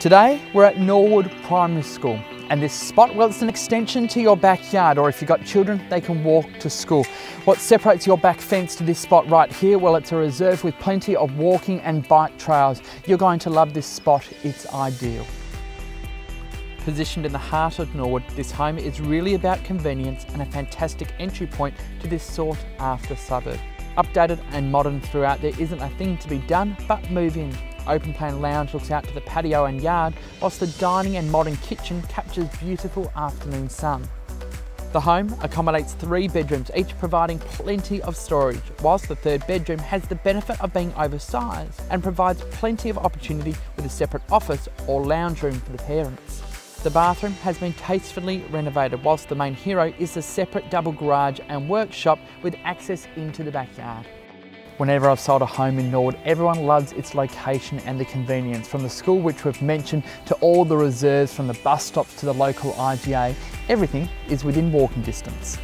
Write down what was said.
Today we're at Norwood Primary School and this spot, well it's an extension to your backyard or if you've got children they can walk to school. What separates your back fence to this spot right here, well it's a reserve with plenty of walking and bike trails. You're going to love this spot, it's ideal. Positioned in the heart of Norwood, this home is really about convenience and a fantastic entry point to this sought after suburb. Updated and modern throughout, there isn't a thing to be done but move in. Open plan lounge looks out to the patio and yard, whilst the dining and modern kitchen captures beautiful afternoon sun. The home accommodates three bedrooms, each providing plenty of storage, whilst the third bedroom has the benefit of being oversized and provides plenty of opportunity with a separate office or lounge room for the parents. The bathroom has been tastefully renovated whilst the main hero is a separate double garage and workshop with access into the backyard. Whenever I've sold a home in Norwood, everyone loves its location and the convenience. From the school, which we've mentioned, to all the reserves, from the bus stops to the local IGA, everything is within walking distance.